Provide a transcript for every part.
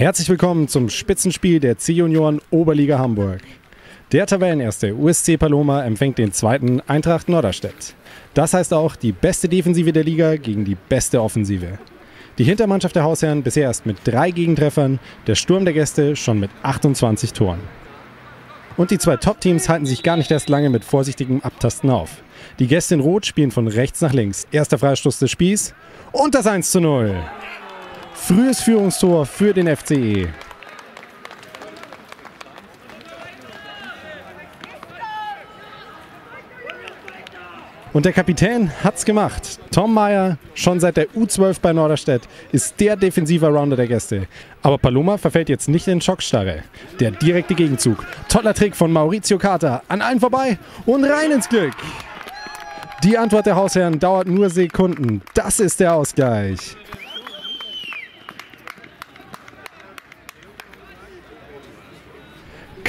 Herzlich willkommen zum Spitzenspiel der C-Junioren Oberliga Hamburg. Der Tabellenerste USC Paloma empfängt den zweiten Eintracht Norderstedt. Das heißt auch die beste Defensive der Liga gegen die beste Offensive. Die Hintermannschaft der Hausherren bisher erst mit drei Gegentreffern, der Sturm der Gäste schon mit 28 Toren. Und die zwei Top-Teams halten sich gar nicht erst lange mit vorsichtigem Abtasten auf. Die Gäste in Rot spielen von rechts nach links. Erster Freistoß des Spiels und das 1 zu 0. Frühes Führungstor für den FCE. Und der Kapitän hat's gemacht. Tom Meyer, schon seit der U12 bei Norderstedt, ist der defensive Rounder der Gäste. Aber Paloma verfällt jetzt nicht in Schockstarre. Der direkte Gegenzug. Toller Trick von Maurizio Carter. An allen vorbei und rein ins Glück. Die Antwort der Hausherren dauert nur Sekunden. Das ist der Ausgleich.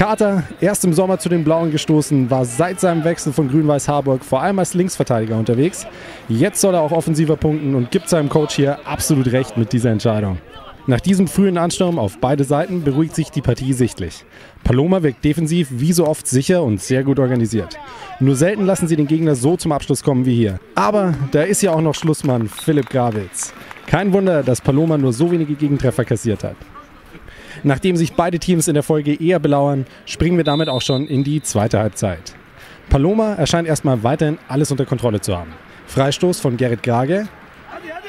Carter, erst im Sommer zu den Blauen gestoßen, war seit seinem Wechsel von Grün-Weiß Harburg vor allem als Linksverteidiger unterwegs. Jetzt soll er auch offensiver punkten und gibt seinem Coach hier absolut recht mit dieser Entscheidung. Nach diesem frühen Ansturm auf beide Seiten beruhigt sich die Partie sichtlich. Paloma wirkt defensiv wie so oft sicher und sehr gut organisiert. Nur selten lassen sie den Gegner so zum Abschluss kommen wie hier. Aber da ist ja auch noch Schlussmann Philipp Gravitz. Kein Wunder, dass Paloma nur so wenige Gegentreffer kassiert hat. Nachdem sich beide Teams in der Folge eher belauern, springen wir damit auch schon in die zweite Halbzeit. Paloma erscheint erstmal weiterhin alles unter Kontrolle zu haben. Freistoß von Gerrit Grage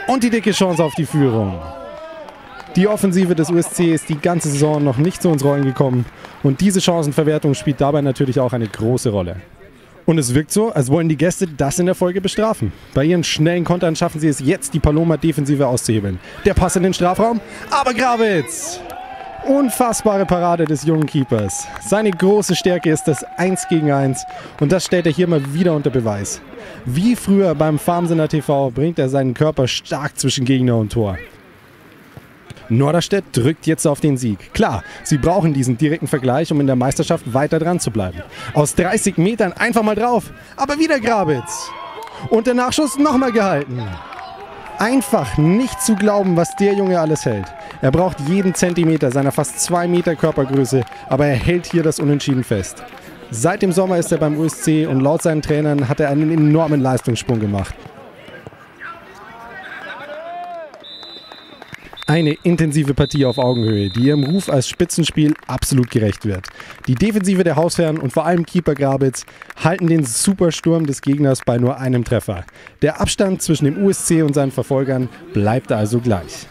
und die dicke Chance auf die Führung. Die Offensive des USC ist die ganze Saison noch nicht zu uns Rollen gekommen und diese Chancenverwertung spielt dabei natürlich auch eine große Rolle. Und es wirkt so, als wollen die Gäste das in der Folge bestrafen. Bei ihren schnellen Kontern schaffen sie es jetzt, die Paloma-Defensive auszuhebeln. Der Pass in den Strafraum, aber Gravitz! Unfassbare Parade des jungen Keepers. Seine große Stärke ist das 1 gegen 1 und das stellt er hier mal wieder unter Beweis. Wie früher beim Farmsender TV bringt er seinen Körper stark zwischen Gegner und Tor. Norderstedt drückt jetzt auf den Sieg. Klar, sie brauchen diesen direkten Vergleich, um in der Meisterschaft weiter dran zu bleiben. Aus 30 Metern einfach mal drauf, aber wieder Grabitz. Und der Nachschuss nochmal gehalten. Einfach nicht zu glauben, was der Junge alles hält. Er braucht jeden Zentimeter seiner fast zwei Meter Körpergröße, aber er hält hier das Unentschieden fest. Seit dem Sommer ist er beim USC und laut seinen Trainern hat er einen enormen Leistungssprung gemacht. Eine intensive Partie auf Augenhöhe, die ihrem Ruf als Spitzenspiel absolut gerecht wird. Die Defensive der Hausherren und vor allem Keeper Grabitz halten den Supersturm des Gegners bei nur einem Treffer. Der Abstand zwischen dem USC und seinen Verfolgern bleibt also gleich.